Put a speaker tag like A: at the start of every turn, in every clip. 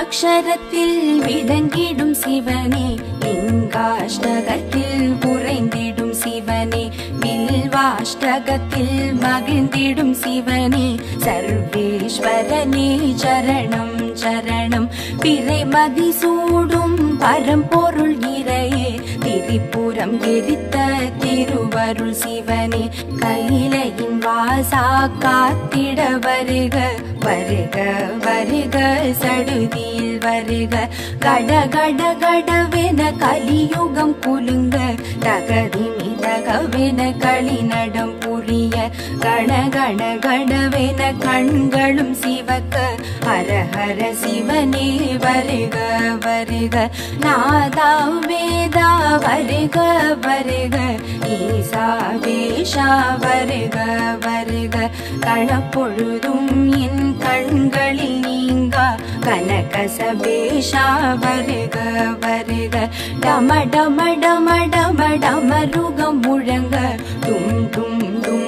A: பஞ்சாட்சரத்தில் விளங்கிடும் சிவனே லிங்காஷ்டகத்தில் உறைந்திடும் சிவனே வில்வாஷ்டகத்தில் மகிழ்ந்திடும் சிவனே. சர்வேஸ்வரனே சரணம் சரணம். பிறைமதி சூடும் பரம்பொருள் இறையே திரிபுரம் எரித்த திருவருள் சிவனே. கையிலையின் வாசா காத்திட வருக வருக வருக சடுதியில் வருக. கட கட கடவென கலியுகம் குலுங்க தகதி மிதகவென களி களிநடம் புரிய கண கண கணவென கண்களும் சிவக்க. ஹர ஹர சிவனே வருக வருக. நாதா வேதா வருக வருக. ஈசா வேஷா வருக வருக. கணப்பொழுதும் என் கண்களில் நீங்கா. கனகசபேஷா வருக வருக. டம டம டம டம டமருகம் முழங்க. டும் டும் டும் டும்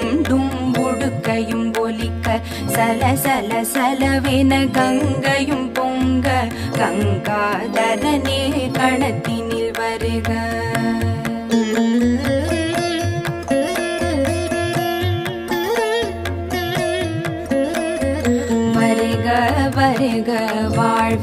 A: கங்கையும் ஒலிக்க சல சல சலவென கங்கையும் பொங்க. கங்காதரனே கணத்தினில் வருக.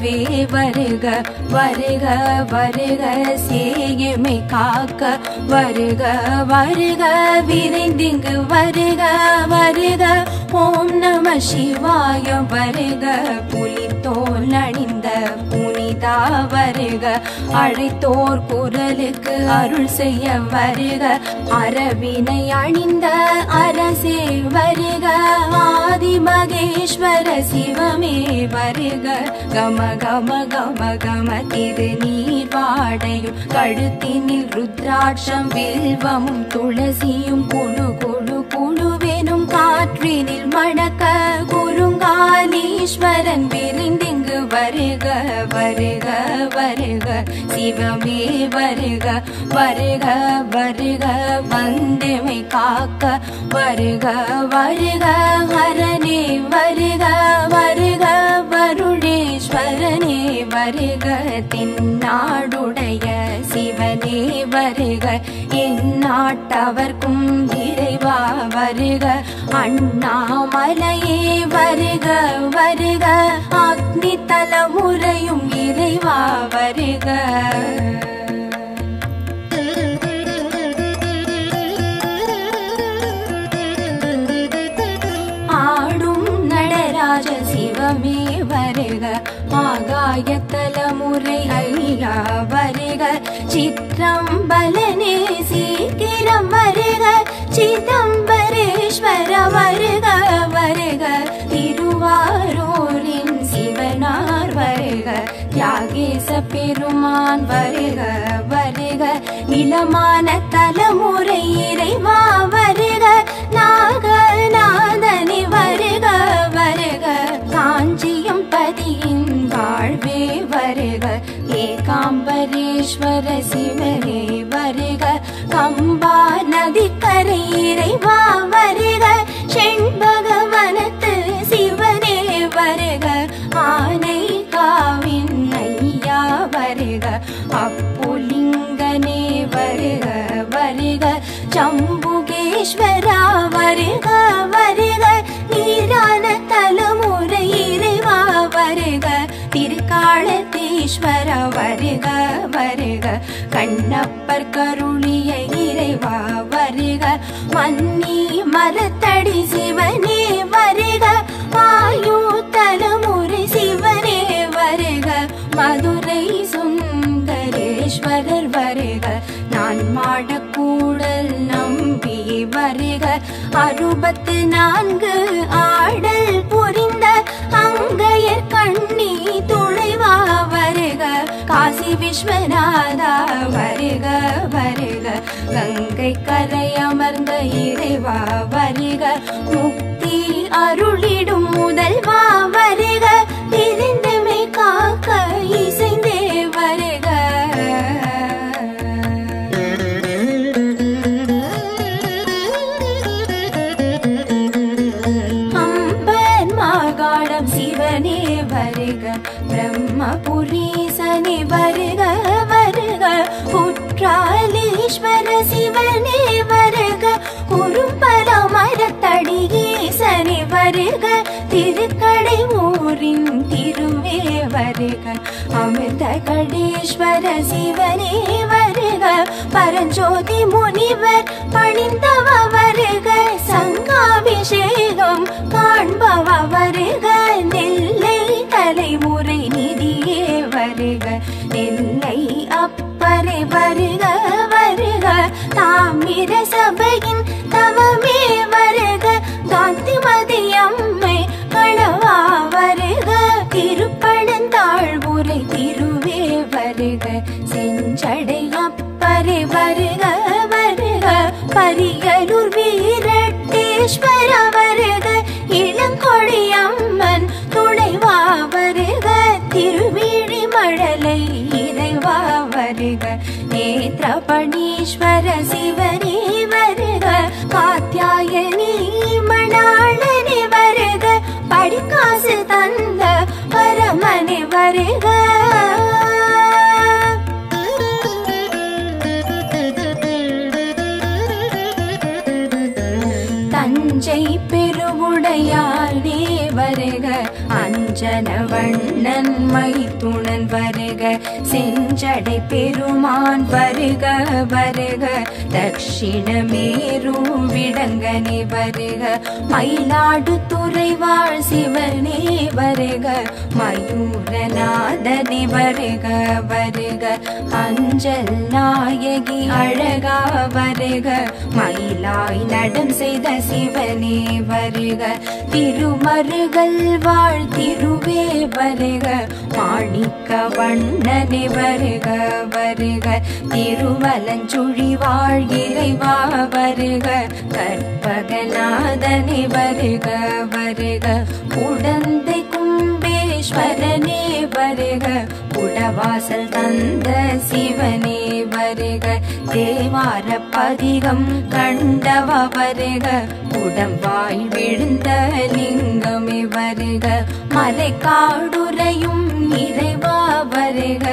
A: வாழ்வே வருக வருக வருக சேயமை காக்க. வருக வருக விரைந்திங்கு வருக வருக. ஓம் நம சிவாய வருக புலித்தோல் நடி புனிதா வருக. அழைத்தோர் குரலுக்கு அருள் செய்ய வருக. அரவினை அணிந்த அரசே வருக. ஆதி மகேஸ்வர சிவமே வருக. கம கம கம கம திரு நீர் வாடையும் கழுத்தினில் ருத்ராட்சம் வில்வமும் துளசியும் குழு குழு குழுவெனும் காற்றினில் மணக்க குரு ஞானீஸ்வரன் விரிந்திங்கு வருக வருக வருக. சிவமே வருக வருக வருக. வந்தமை காக்க வருக வருக. ஹரனே வருக வருக. வருணேஸ்வரனே வருக. தின்னாடுடைய சிவனே வருக. என் நாட்டவர்க்கும் இரு இறைவா வருக அண்ணாமலையே வருக வருக. அக்னி தலமுறையும் இறைவா வருக. ஆடும் நடராஜ சிவமே வருக ஆகாய தலமுறை ஐயா வருக. சித்திரம் பலனே சீக்கிரம் வருக சிதம்பரேஸ்வர வருக வருக. திருவாரூரின் சிவனார் வருக. தியாகேச பெருமான் வருக வருக. நிலமான தலைமுறை இறைவா வருக. நாகநாதனி வருக வருக. காஞ்சியம் பதியின் வாழ்வே வருக. ஏகாம்பரேஸ்வர சிவரே வருக. கம்பா நதிக்கரை இறைவா வருக. செண்பகவனத்து சிவனே வருக. ஆனை காவின் ஐயா வருக. அப்புலிங்கனே வருக வருக. சம்புகேஸ்வரா வருக வருக. நீரான திருக்காலத்தீஸ்வர வருக வருக. கண்ணப்பர் கருணிய இறைவா வருக. மன்னி மரத்தடி சிவனே வருக. ஆயு தலமுறை சிவனே வருக. மதுரை சுந்தரேஸ்வரர் வருக. நான் மாடக்கூடல் நம்பி வருக. அறுபத்து நான்கு ஆ விஸ்வநாதா வருக வருக. கங்கை கரை அமர்ந்த இறைவா வருக. முக்தி அருளிடும் முதல்வா வருக. ஈஸ்வர சிவனே வருக. குறும்பல மரத்தடியே சனி வருக. திருக்கடை ஊரின் திருவே வருக. அமிர்த கடீஸ்வர சிவனே வருக. பரஞ்சோதி முனிவர் பணிந்தவ வருக. சங்காபிஷேகம் காண்பவ வருக. நெல்லை தலைமுறை வருக வருக. தாமிர சபையின் தவமே அஞ்சன வண்ணன் மைத்துணன் வருக செஞ்சடை பெருமான் வருக வருக. தட்சிணமேரு விடங்கனே வருக மயிலாடு துறைவாழ் சிவனே வருக மயூரநாதனே வருக வருக. அஞ்சல் நாயகி அழகா வருக மயிலாய் நடம் செய்த சிவனே வருக. திருமருகள் வாழ் திருவே வருக. மாணிக்க வண்ணனே வருக வருக. திருமலஞ்சுழி வாழ்கிறைவா வருக. கற்பகநாதனே வருக வருக. உடந்தை கும்பேஸ்வரனே வருக. உடவாசல் தந்த சிவனே வருக. தேவார பதிகம் கண்டவ வருக உடம்பாய் விழுந்த லிங்கமே வருக மலை காடுரையும் இறைவா வருக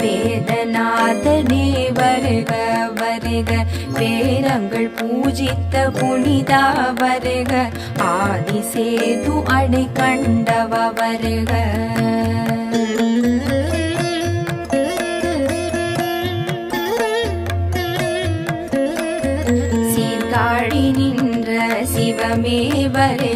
A: வேதநாதனே வருக வருக வேரங்கள் பூஜித்த புனிதா வருக ஆதிசேது அடை கண்டவ வருக. मे वरे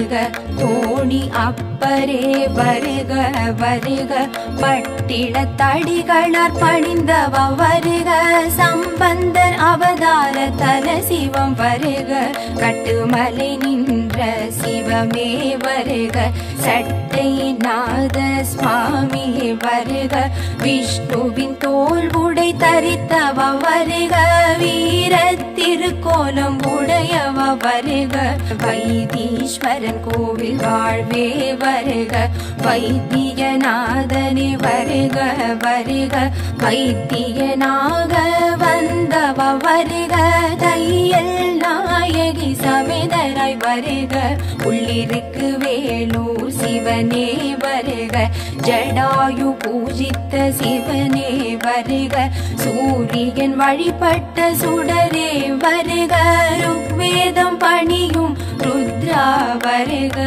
A: தோணி அப்பரே வருக வருக. பட்டிட தடிகளார் பணிந்தவ வருக. சம்பந்தர் அவதார தல சிவம் வருக. கட்டுமலை நின்ற சிவமே வருக. சட்டை நாத சுவாமி வருக. விஷ்ணுவின் தோல் உடை தரித்தவ வருக. வீர திருக்கோலம் உடையவ வருக. வைத்தீஸ்வரன் கோவில் வாழ்வே வருக வைத்தியநாதனே வருக வருக. வைத்தியனாக வந்தவ வருக தையல் நாயகி சமேதராய் வருக. உள்ளிருக்கு வேலூர் சிவனே வருக ஜடாயு பூஜித்த சிவனே வருக சூரியன் வழிபட்ட சுடரே வருக ருக்வேதம் பணியும் ருத்ரா வருக.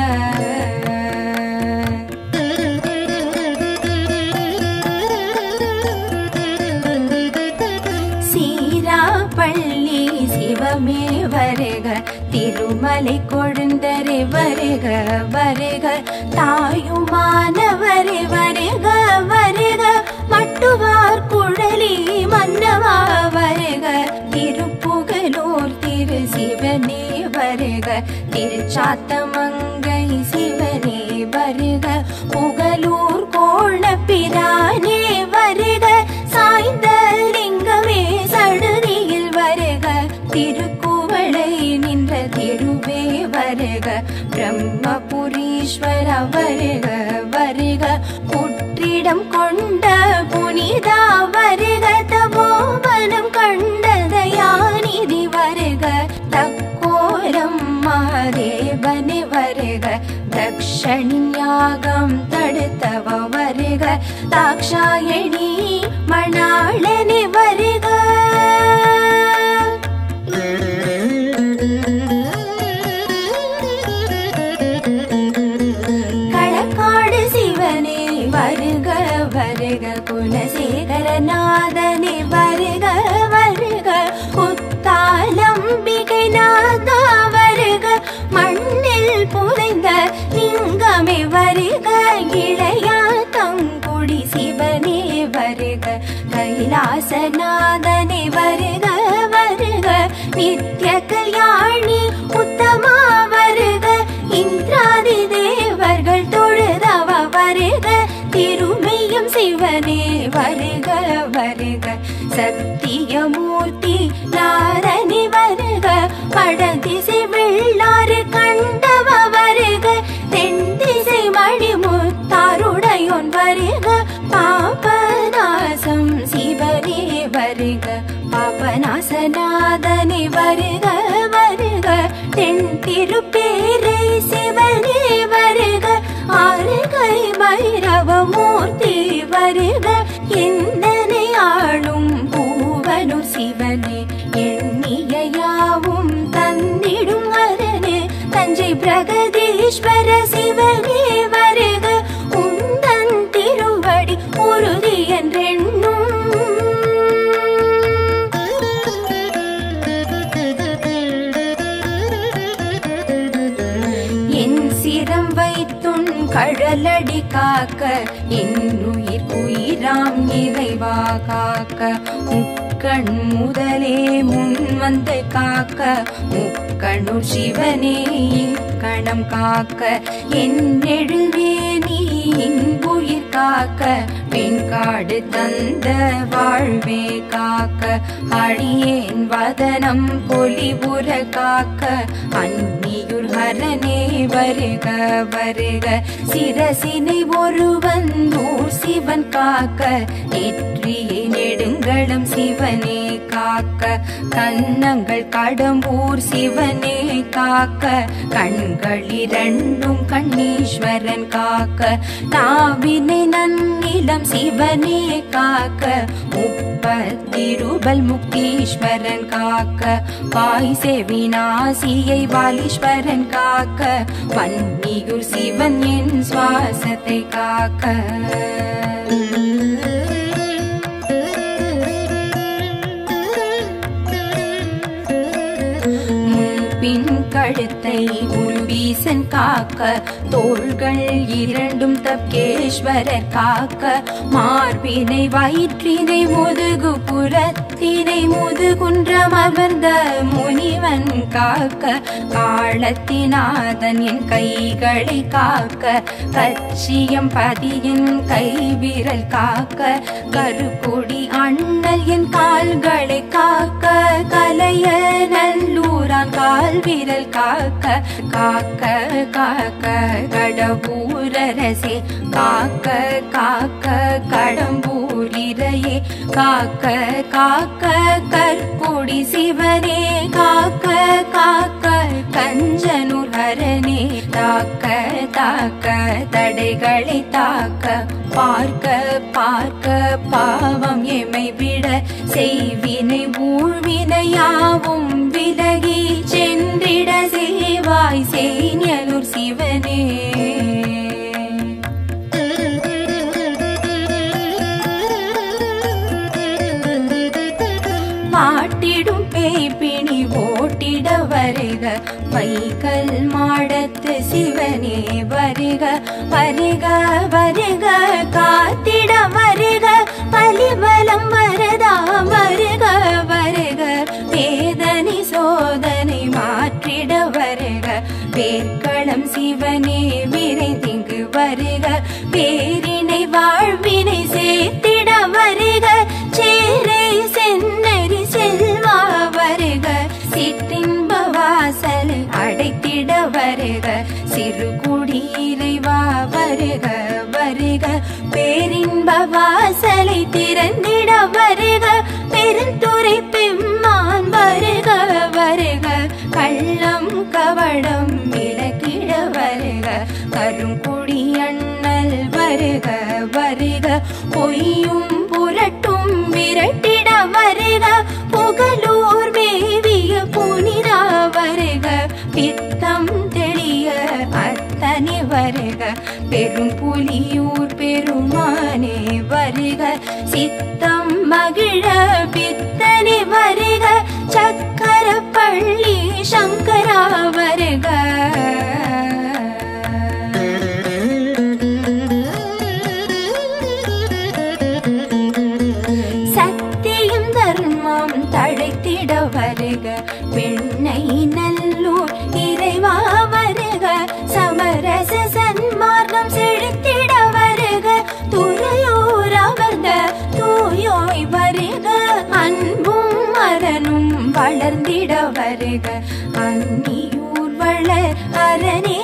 A: சீரா பள்ளி சிவமே வருக திருமலை கொழுந்தரே வருக வருக. தாயுமானவரே வருக வருக. மட்டுவார் குழலி மன்னவா வருக. திருப்புகலூர் திரு சிவனே வருக. திருச்சாத்தமங்கை சிவனே வருக. புகலூர் கோணப்பிரானே வருக பிரம்மபுரீஸ்வர வருக. வருக புற்றிடம் கொண்ட புனிதா வருக தபோவனம் கண்ட தயாநிதி வருக. தக்கோரம் மாதேவனே வருக. தக்ஷணியாகம் தடுத்தவ வருக. தாக்ஷாயணி வாசநாதனே வருக வருக. நித்ய கல்யாணி உத்தமா வருக. இந்திராதி தேவர்கள் தொழுதவ வருக. திருமையும் சிவனே வருக வருக. சத்தியமூர்த்தி நாரணி வருக. படதிசை சிவமூர்த்தி வருக. எந்தனை ஆளும் பூவனும் சிவனே எண்ணிய யாவும் தந்திடும் அரனே தஞ்சை பிரகதீஸ்வர சிவனே வருக. உந்தன் திருவடி உறுதி என்றெண்ண கடலடி காக்க என் உயிராம் இறைவா காக்க. முக்கண் முதலே முன் வந்து காக்க முக்கணு சிவனே கணம் காக்க. என் எழுவே நீ இன்புயிர் காக்க பெண்காடு தந்த வாழ்வே காக்க. அடியேன் வதனம் பொலிபுர காக்க அந்நியுர் ஹரனே வருக வருக. சிரசினை ஒருவன் ஊர் சிவன் காக்க நெற்றிய நெடுங்களம் சிவனே காக்க. கன்னங்கள் கடம்பூர் சிவனே காக்க. கண்கள் இரண்டும் கண்ணீஸ்வரன் காக்க. நாவினை நன்னிலம் சிவனே காக்க. முப்பத்திருபல் முக்தீஸ்வரன் காக்க. வாய் செவிநாசியை வாலீஸ்வரன் காக்க. பன்னியூர் சிவன் என் சுவாசத்தை காக்க. கழுத்தை உருவீசன் காக்க தோள்கள் இரண்டும் தப்கேஸ்வரர் காக்க. மார்பினை வயிற்றினை முதுகு புறத்தினை முதுகுன்றம் அமர்ந்த முனிவன் காக்க. காலத்தினாதன் என் கைகளை காக்க. கச்சியம் பதியின் கைவிரல் காக்க. கருப்பொடி அண்ணல் என் கால்களை காக்க. கலைய நல்லூரான் கால் விரல் காக்க. காக்க காக்க. கடம்பூரரசே காக்க காக்க கடம்பூர் இறையே காக்க காக்க கற்பொடி சிவனே காக்க காக்க கஞ்சனூர் ஹரனே. தாக்க தாக்க தடைகளை தாக்க பார்க்க பார்க்க பாவம் எமை விட செய்வினை ஊழ்வினையாவும் விலகி சென்றிட சேவாய் செய்ஞலூர் சிவனே. வருக மாடத்து சிவனே வருக வருக வருக காத்திட வருக பலிபலம் வரதா வருக வருக. வேதனை சோதனை மாற்றிட வருக வேர்க்களம் சிவனே விரைந்திங்கு வருக. பேரினை வாழ்வினை சேர்த்து பேரின்ப வாசலை திறந்திட வருக பெருந்துரை பெம்மான் வருக வருக. கள்ளம் கவடம் விளக்கிட வருக கருங்குடி அண்ணல் வருக வருக. பொய்யும் புரட்டும் விரட்டிட வருக புகழூர் மேவிய புனிதா வருக. பித்தம் அத்தனை வருக. பெரும் புலியூர் பெருமானே வருக. சித்தம் மகிழ பித்தனை வருக. சக்கர பள்ளி சங்கரா வருக. வளர்ந்திட வருக. அன்னியூர் வளர் அரணே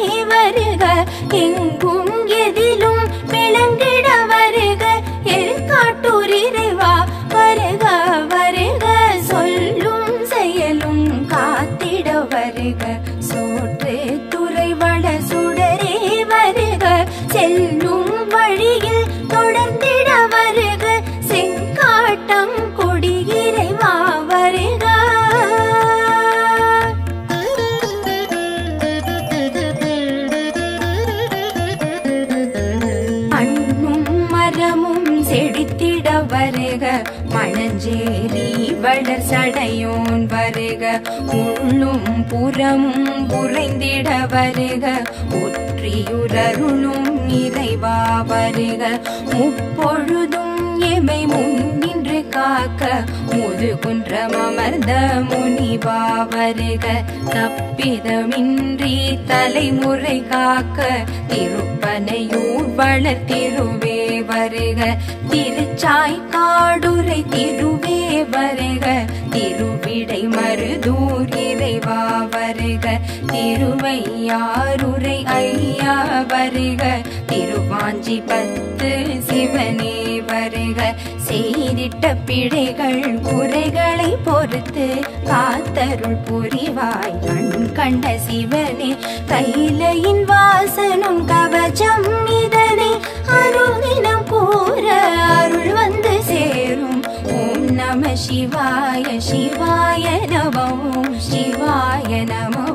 A: புறம் புறமும் புரைந்திட வருக ஒற்றியுரருளும் இறைவா வருக. முப்பொழுதும் எமை முன்னின்று காக்க முதுகுன்றம் அமர்ந்த முனிவா வருக. தப்பிதமின்றி தலைமுறை காக்க திருப்பனையூர் வளர்த்திருவே வருக. திருச்சாய் காடுரை திருவே வருக திருவிடை மருதூர் இறைவா வருக திருவையாருரை ஐயா வருக திருவாஞ்சி பத்து சிவனே வருக செய்திட்ட பிழைகள் குறைகளை பொறுத்து காத்தருள் புரிவாய். கண் கண்ட சிவனே கைலையின் வாசனும் கவச்சம் இதனை அருளினம் கூற அருள் வந்து சேரும். ஓம் நம சிவாய சிவாய நம ஓம் சிவாய நம.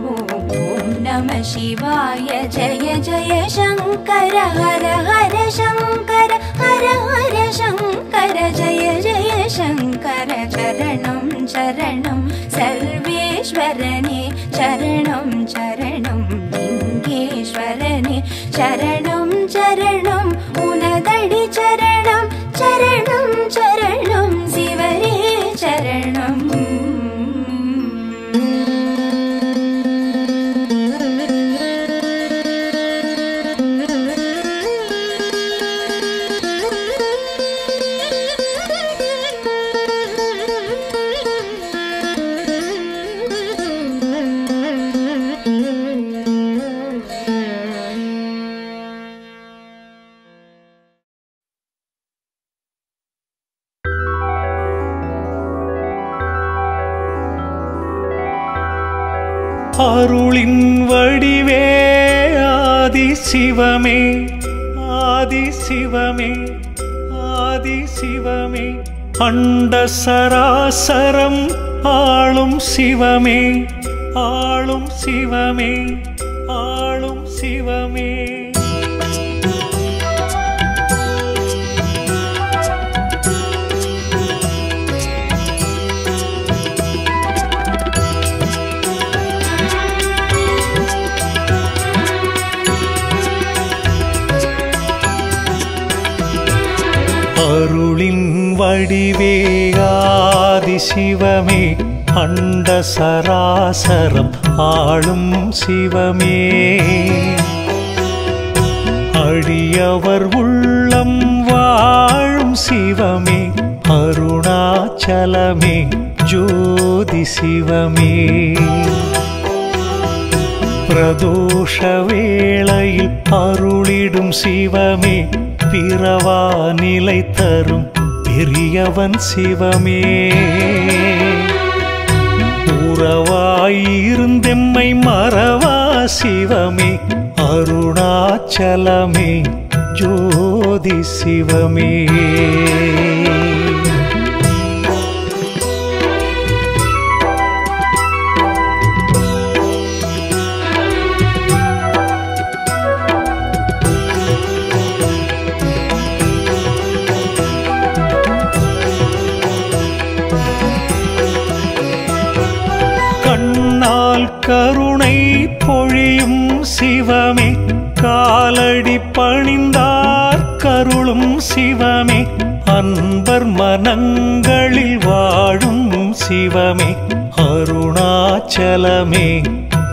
A: शिवाय जय जय शङ्कर हर हर शङ्कर हर हर शङ्कर जय जय शङ्कर चरणं चरणं सर्वेश्वरने चरणं
B: चरणं लिङ्गेश्वरने चरणं சிவமே அண்ட சராசரம் ஆளும் சிவமே ஆளும் சிவமே ஆளும் சிவமே. வடிவே ஆதி சிவமே அண்ட சராசரம் ஆளும் சிவமே. அடியவர் உள்ளம் வாழும் சிவமே அருணாச்சலமே ஜோதி சிவமே. பிரதோஷ வேளையில் அருளிடும் சிவமே பிறவா நிலை தரும் பெரியவன் சிவமே. உறவாயிருந்தெம்மை மறவா சிவமே. அருணாச்சலமே ஜோதி சிவமே. பணிந்தார் கருளும் சிவமே. அன்பர் மனங்களில் வாழும் சிவமே. அருணாச்சலமே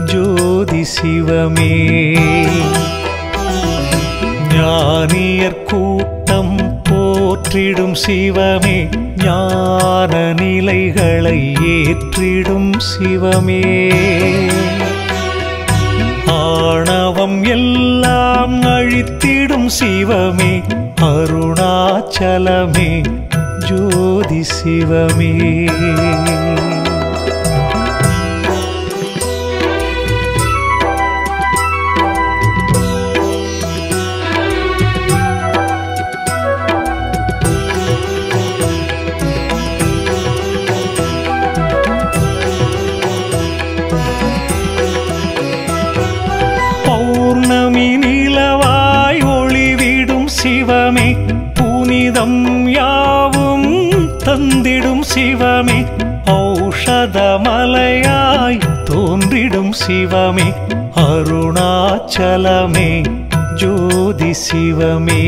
B: ஜோதி சிவமே. ஞானியர் கூட்டம் போற்றிடும் சிவமே. ஞான நிலைகளை ஏற்றிடும் சிவமே. ஆணவம் எல்லாம் அழித்திடும் சிவமே அருணாச்சலமே ஜோதி சிவமே. சிவமே அருணாச்சலமே ஜோதி சிவமே.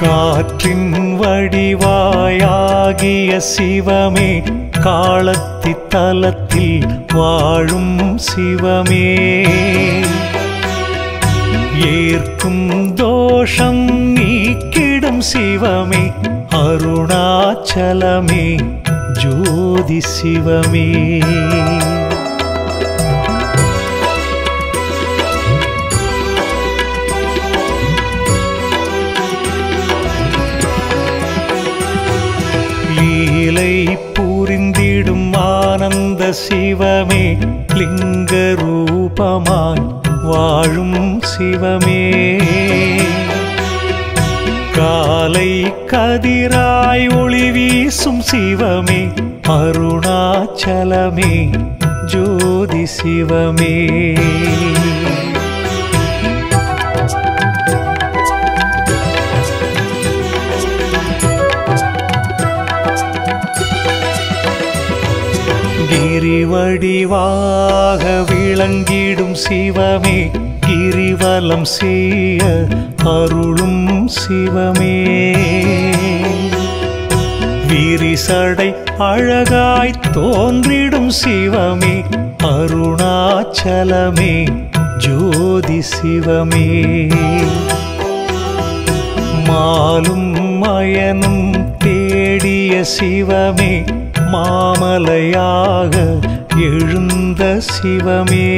B: காற்றின் வடிவாயாகிய சிவமே காலத்தி தலத்தில் வாழும் சிவமே. ஏற்கும் தோஷம் நீக்கிடும் சிவமே அருணாச்சலமே. ஜோதி சிவமே. லீலை புரிந்திடும் ஆனந்த சிவமே. லிங்க ரூபமாய் வாழும் சிவமே. காலை கதிராய் ஒளி வீசும் சிவமே அருணாச்சலமே ஜோதி சிவமே. கிரிவடிவாக விளங்கிடும் சிவமே கிரிவலம் செய்ய அருளும் சிவமே. விரிசடை அழகாய் தோன்றிடும் சிவமே அருணாச்சலமே ஜோதி சிவமே. மாலும் மயனும் தேடிய சிவமே மாமலையாக எழுந்த சிவமே.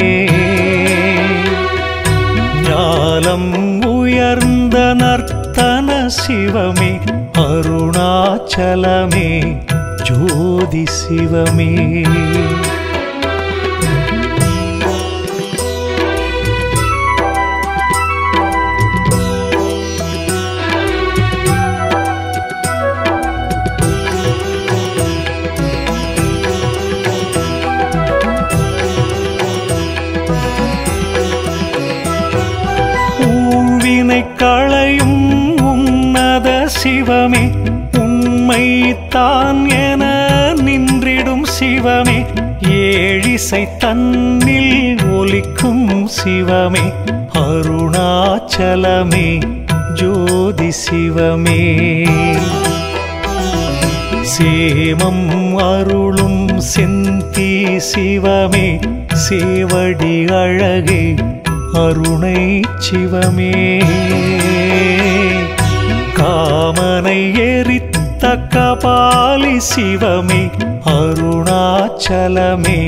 B: ஞானம் உயர்ந்த நர்த்தன சிவமே அருணாச்சலமே ஜோதி சிவமே. சிவமே உண்மை தான் என நின்றிடும் சிவமே. ஏழிசை தன்னில் ஒலிக்கும் சிவமே. அருணாச்சலமே ஜோதி சிவமே. சேமம் அருளும் செந்தி சிவமே. சேவடி அழகே அருணை சிவமே. காமனை எரித்த கபாலி சிவமே அருணாச்சலமே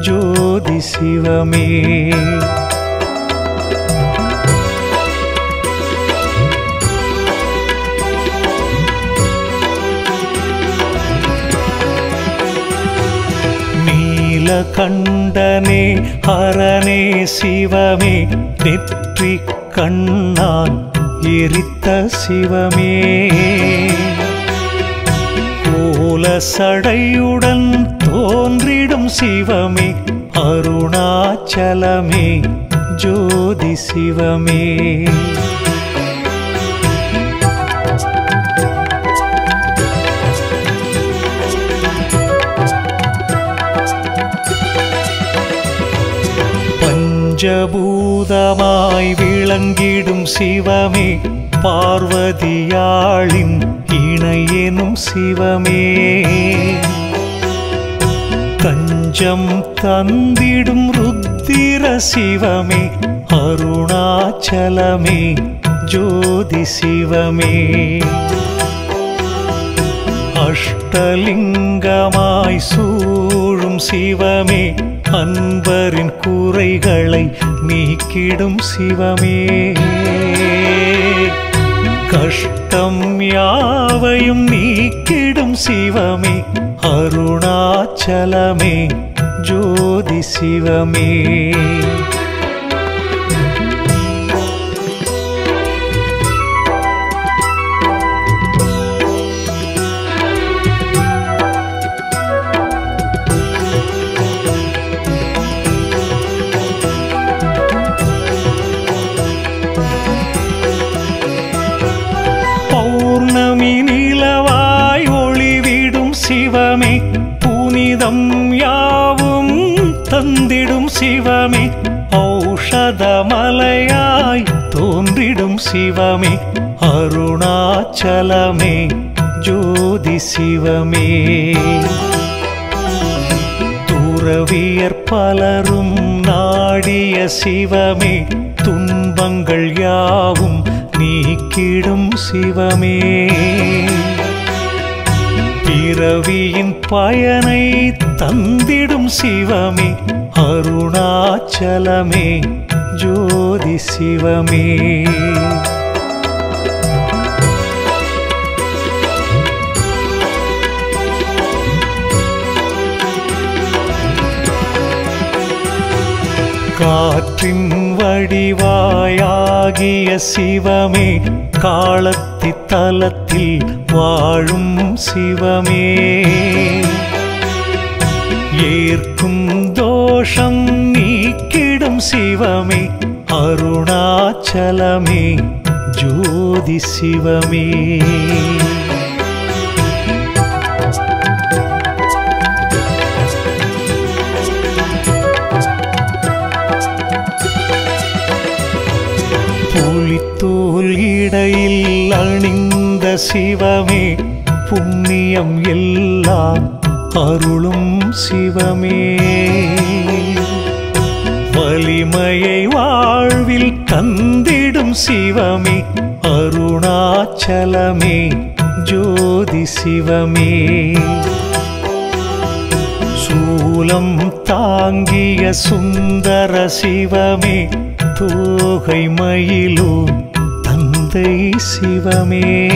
B: ஜோதி சிவமே. கண்டனே ஹரனே சிவமே நெற்றி கண்ணான் எரித்த சிவமே. கோல சடையுடன் தோன்றிடும் சிவமே. அருணாச்சலமே ஜோதி சிவமே. பஞ்சபூ பூதமாய் விளங்கிடும் சிவமே பார்வதியாளின் இணையெனும் சிவமே. தஞ்சம் தந்திடும் ருத்திர சிவமே அருணாச்சலமே ஜோதி சிவமே. அஷ்டலிங்கமாய் சூழும் சிவமே அன்பரின் கூரைகளை நீக்கிடும் சிவமே. கஷ்டம் யாவையும் நீக்கிடும் சிவமே. அருணாச்சலமே ஜோதி சிவமே. சிவமே அருணாச்சலமே ஜோதி சிவமே. துறவியர் பலரும் நாடிய சிவமே துன்பங்கள் யாவும் நீக்கிடும் சிவமே. பிறவியின் பயனை தந்திடும் சிவமே அருணாச்சலமே ஜோதி சிவமே. காற்றின் வடிவாயாகிய சிவமே காலத்தி தலத்தில் வாழும் சிவமே. ஏற்கும் தோஷம் நீக்கிடும் சிவமே அருணாச்சலமே ஜோதி சிவமே. சிவமே புண்ணியம் எல்லாம் அருளும் சிவமே. வலிமையை வாழ்வில் தந்திடும் சிவமே அருணாச்சலமே ஜோதி சிவமே. சூலம் தாங்கிய சுந்தர சிவமே தோகை மயிலும் தந்தை சிவமே.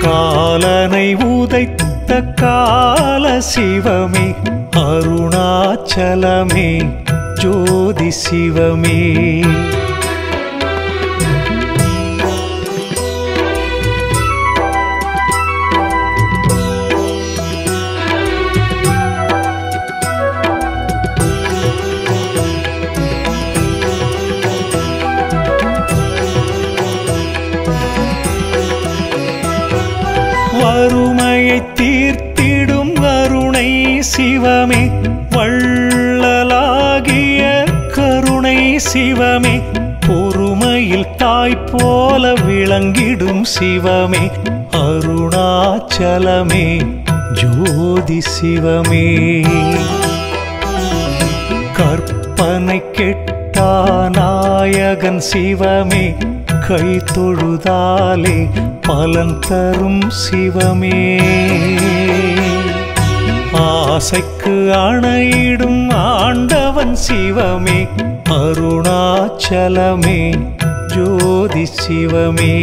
B: காலனை உதைத்த கால சிவமே. அருணாச்சலமே ஜோதி சிவமே. சிவமே அருணாச்சலமே ஜோதி சிவமே. கற்பனை கெட்டா நாயகன் சிவமே கை தொழுதாலே பலன் தரும் சிவமே. ஆசைக்கு அணையிடும் ஆண்டவன் சிவமே அருணாச்சலமே ஜோதி சிவமே.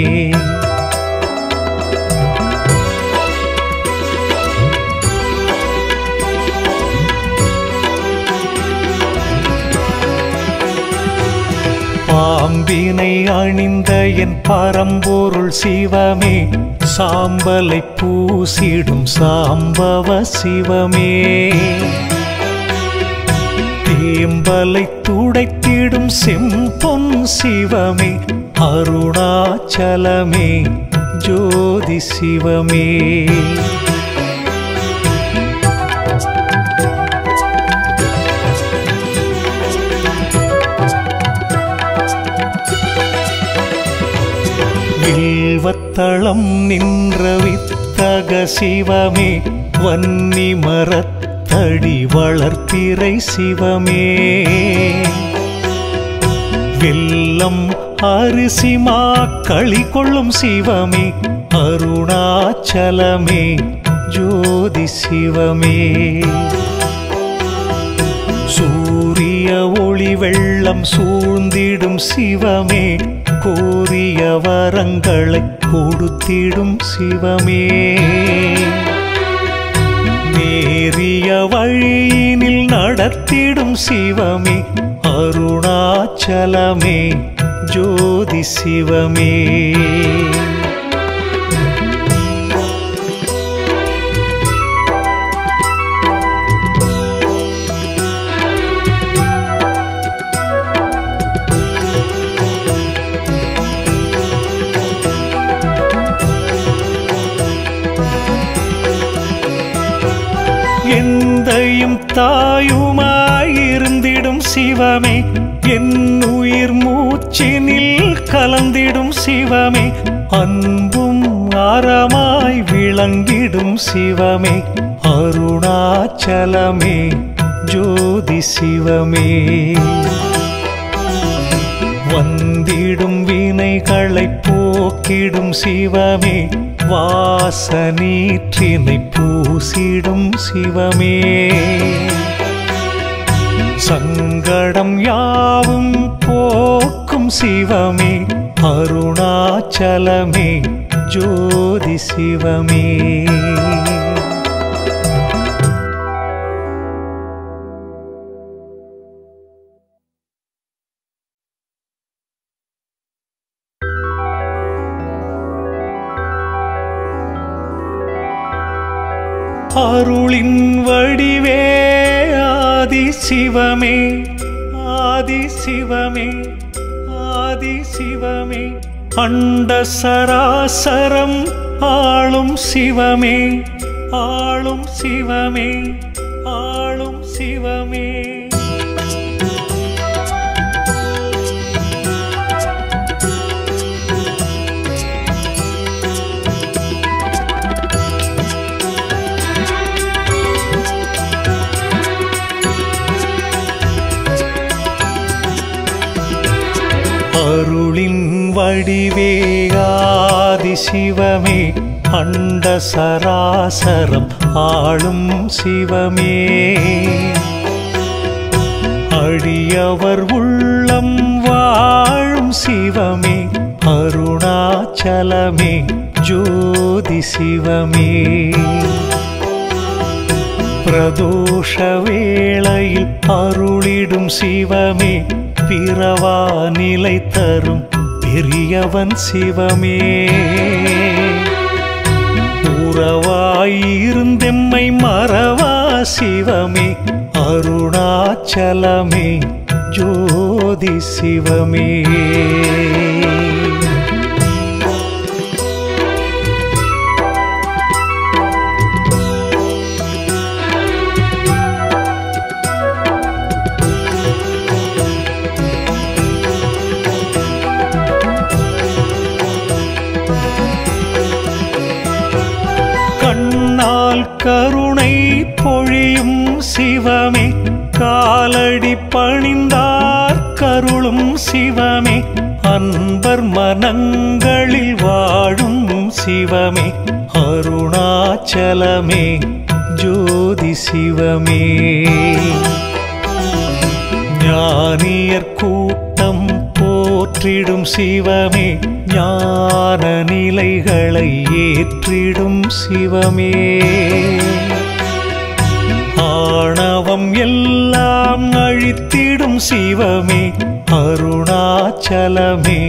B: பாம்பினை அணிந்த என் பரம்பொருள் சிவமே. சாம்பலை பூசிடும் சாம்பவ சிவமே. தேம்பலை துடைத்திடும் செம்பொன் சிவமே. அருணாச்சலமே ஜோதி சிவமே. வில்வத்தளம் நின்ற வித்தக சிவமே வன்னி மரத்தடி வளர்த்திரை சிவமே. வில்லம் அரிசிமா களி கொள்ளும் சிவமே அருணாச்சலமே ஜோதி சிவமே. சூரிய ஒளி வெள்ளம் சூழ்ந்திடும் சிவமே கோரிய வரங்களை கொடுத்திடும் சிவமே. நேரிய வழியினில் நடத்திடும் சிவமே. அருணாச்சலமே ஜோதி சிவமே. தாயுமாயிருந்திடும் சிவமே. என் உயிர் மூச்சினில் கலந்திடும் சிவமே. அன்பும் அறமாய் விளங்கிடும் சிவமே. அருணாச்சலமே ஜோதி சிவமே. வந்திடும் வினைகளை போக்கிடும் சிவமே. வாசனீற்றினை பூசிடும் சிவமே. சங்கடம் யாவும் போக்கும் சிவமே. அருணாச்சலமே ஜோதி சிவமே. அருளின் வடிவே ஆதி சிவமே ஆதி சிவமே ஆதி சிவமே. அண்ட சராசரம் ஆளும் சிவமே ஆளும் சிவமே ஆளும் சிவமே. அருளின் சிவமே அண்ட சராசரம் ஆளும் சிவமே. அடியவர் உள்ளம் வாழும் சிவமே அருணாச்சலமே ஜோதி சிவமே. பிரதோஷ வேளையில் அருளிடும் சிவமே பிறவா நிலை தரும் பெரியவன் சிவமே. உறவாயிருந்தெம்மை மறவா சிவமே. அருணாச்சலமே ஜோதி சிவமே. பணிந்தார் கருளும் சிவமே. அன்பர் மனங்களில் வாழும் சிவமே. அருணாச்சலமே ஜோதி சிவமே. ஞானியர் கூட்டம் போற்றிடும் சிவமே. ஞான நிலைகளை ஏற்றிடும் சிவமே. அழித்திடும் சிவமே அருணாச்சலமே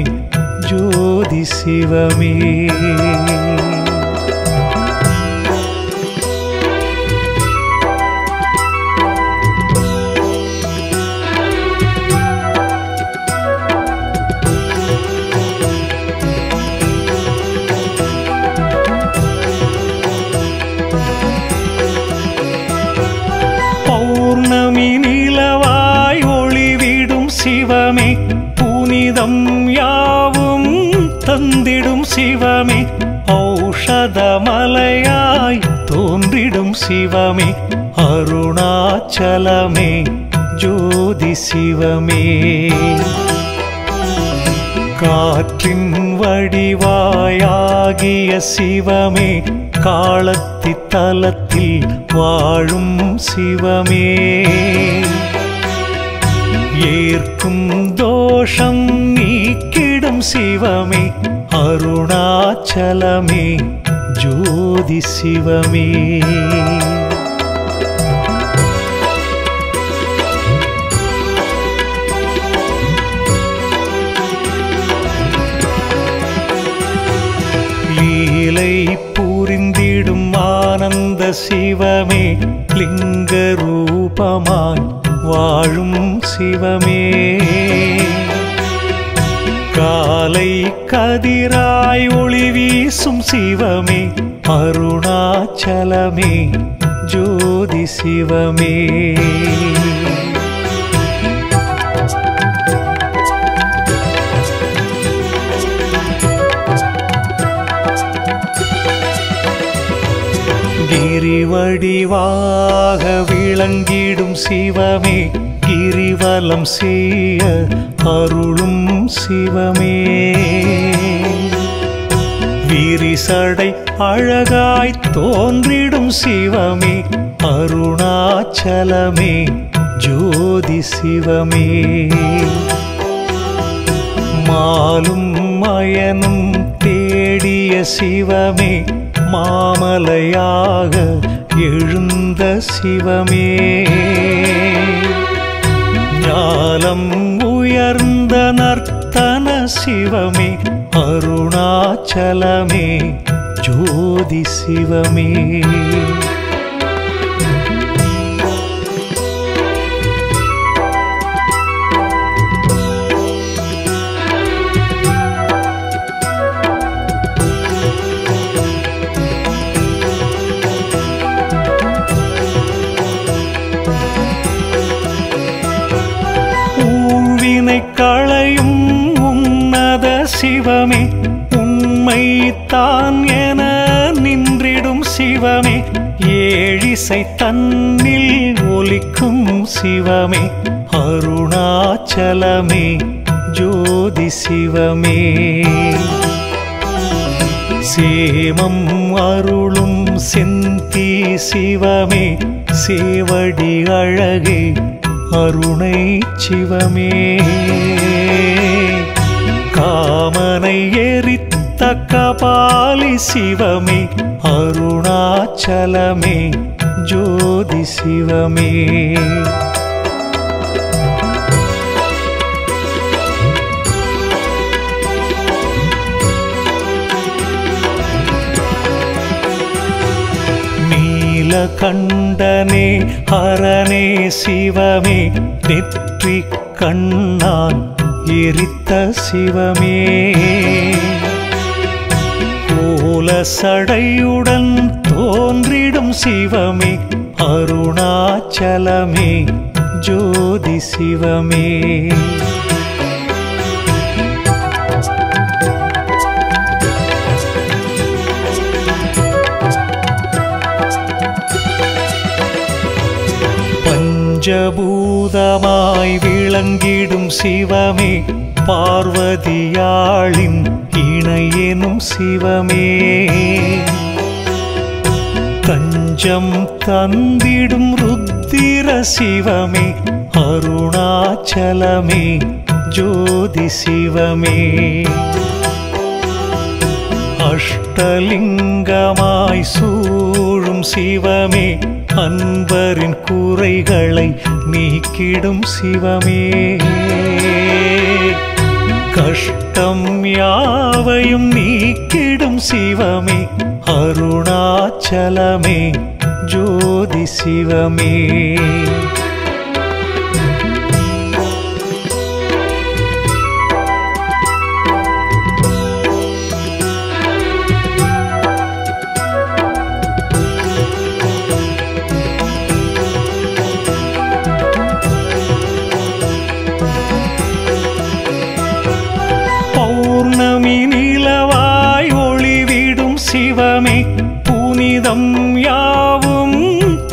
B: சிவமே அருணாச்சலமே ஜோதி சிவமே. காற்றின் வடிவாயாகிய சிவமே காலத்தி தலத்தில் வாழும் சிவமே. ஏற்கும் தோஷம் நீக்கிடும் சிவமே அருணாச்சலமே. ஜோதி சிவமே லீலை புரிந்திடும் ஆனந்த சிவமே லிங்க ரூபமாய் வாழும் சிவமே காலை கதிராய் ஒளி வீசும் சிவமே அருணாச்சலமே ஜோதி சிவமே. கிரிவடிவாக விளங்கிடும் சிவமே கிரிவலம் செய்ய அருளும் சிவமே. விரிசடை அழகாய் தோன்றிடும் சிவமே அருணாச்சலமே ஜோதி சிவமே. மாலும் மயனும் தேடிய சிவமே மாமலையாக எழுந்த சிவமே. ஞாலம் உயர்ந்த நர்த்தன சிவமே அருணாச்சலமே ஜோதி சிவமே. சிவமே உண்மை தான் என நின்றிடும் சிவமே. ஏழிசை தன்னில் ஒலிக்கும் சிவமே. அருணாச்சலமே ஜோதி சிவமே. சேமம் அருளும் செந்தி சிவமே. சேவடி அழகே அருணை சிவமே. காமனை எரித்த கபாலி சிவமே அருணாச்சலமே ஜோதி சிவமே. கண்டனே ஹரனே சிவமே நெற்றி கண்ணான் எரித்த சிவமே. கோல சடையுடன் தோன்றிடும் சிவமே. அருணாச்சலமே ஜோதி சிவமே. பஞ்சபூ பூதமாய் விளங்கிடும் சிவமே பார்வதியாளின் இணையெனும் சிவமே. தஞ்சம் தந்திடும் ருத்திர சிவமே அருணாச்சலமே ஜோதி சிவமே. அஷ்டலிங்கமாய் சூழும் சிவமே அன்பரின் குறைகளை நீக்கிடும் சிவமே. கஷ்டம் யாவையும் நீக்கிடும் சிவமே. அருணாச்சலமே ஜோதி சிவமே.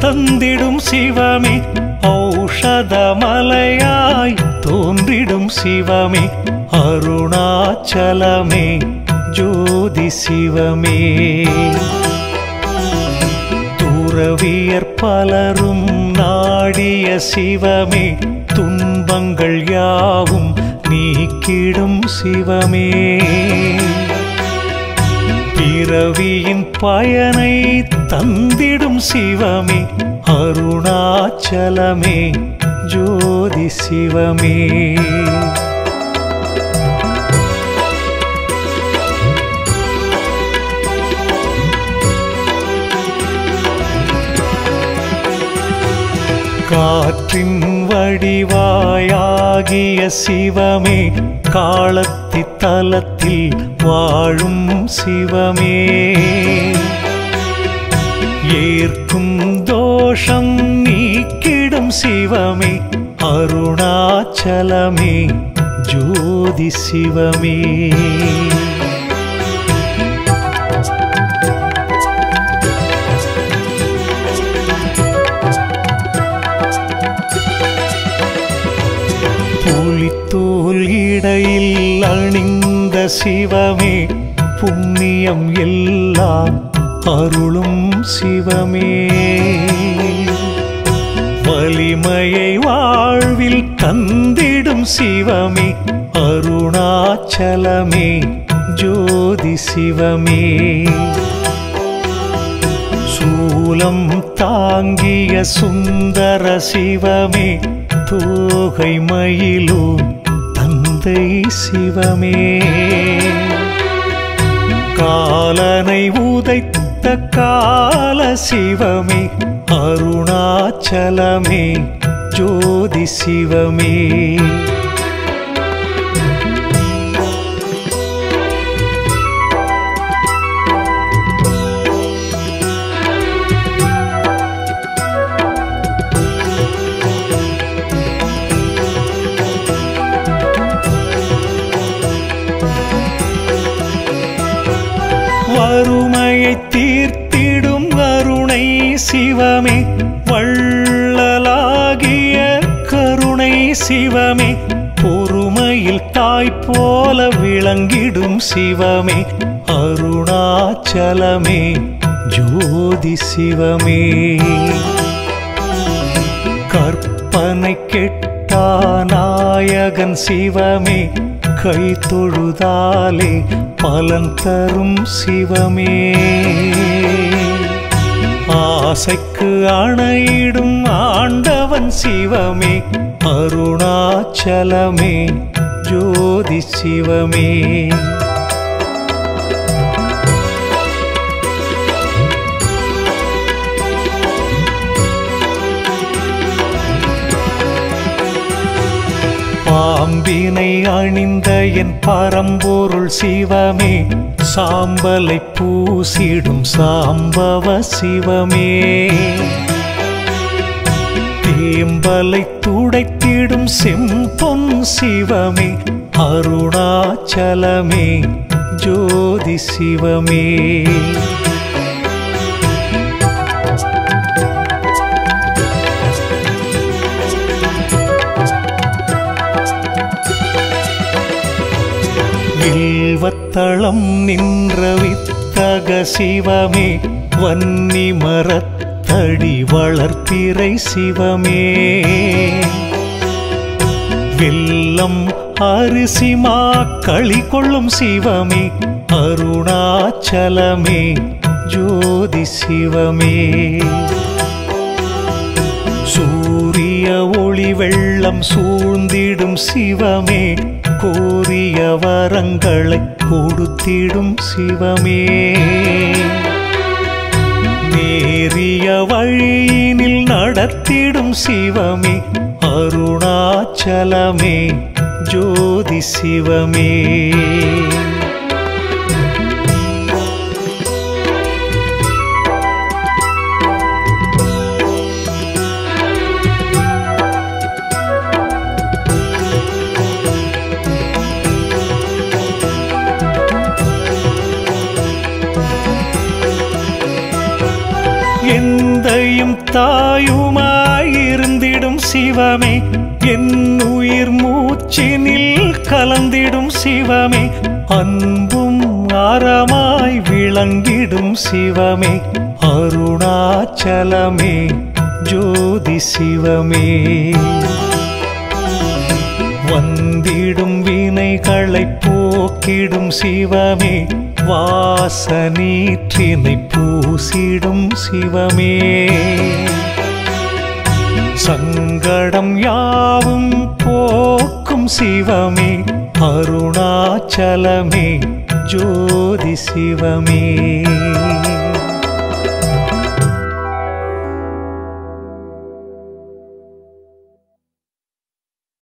B: தந்திடும் சிவமே. ஔஷதமலையாய் தோன்றிடும் சிவமே. அருணாச்சலமே ஜோதி சிவமே. துறவியர் பலரும் நாடிய சிவமே. துன்பங்கள் யாவும் நீக்கிடும் சிவமே. பிறவியின் பயனை தந்திடும் சிவமே அருணாச்சலமே ஜோதி சிவமே. காற்றின் வடிவாயாகிய சிவமே காலத்தி தலத்தில் வாழும் சிவமே. ஏற்கும் தோஷம் நீக்கிடும் சிவமே. அருணாச்சலமே ஜோதி சிவமே. சிவமே புண்ணியம் எல்லாம் அருளும் சிவமே. வலிமையை வாழ்வில் தந்திடும் சிவமே அருணாச்சலமே ஜோதி சிவமே. சூலம் தாங்கிய சுந்தர சிவமே தோகை மயிலும் தந்தை சிவமே. காலனை உதைத்த கால சிவமே. அருணாச்சலமே ஜோதி சிவமே. விளங்கிடும் சிவமே அருணாச்சலமே ஜோதி சிவமே. கற்பனை கெட்டா நாயகன் சிவமே கை தொழுதாலே பலன் தரும் சிவமே. ஆசைக்கு அணையிடும் ஆண்டவன் சிவமே அருணாச்சலமே. ஜோதி சிவமே பாம்பினை அணிந்த என் பரம்பொருள் சிவமே சாம்பலை பூசிடும் சாம்பவ சிவமே சேம்பலை துடைத்திடும் செம்பொன் சிவமே அருணாச்சலமே ஜோதி சிவமே. வில்வத்தளம் நின்ற வித்தக சிவமே வன்னி தடி வளர்த்திரை சிவமே. வெல்லம் அரிசிமா களி கொள்ளும் சிவமே. அருணாச்சலமே ஜோதி சிவமே. சூரிய ஒளி வெள்ளம் சூழ்ந்திடும் சிவமே. கோரிய வரங்களை கொடுத்திடும் சிவமே. நேரிய வழியினில் நடத்திடும் சிவமே. அருணாச்சலமே ஜோதி சிவமே. தாயுமாயிருந்திடும் சிவமே. என் உயிர் மூச்சினில் கலந்திடும் சிவமே. அன்பும் அறமாய் விளங்கிடும் சிவமே. அருணாச்சலமே ஜோதி சிவமே. வந்திடும் வினைகளை போக்கிடும் சிவமே. வாசனீற்றினை பூசிடும் சிவமே. சங்கடம் யாவும் போக்கும் சிவமே. அருணாச்சலமே ஜோதி சிவமே.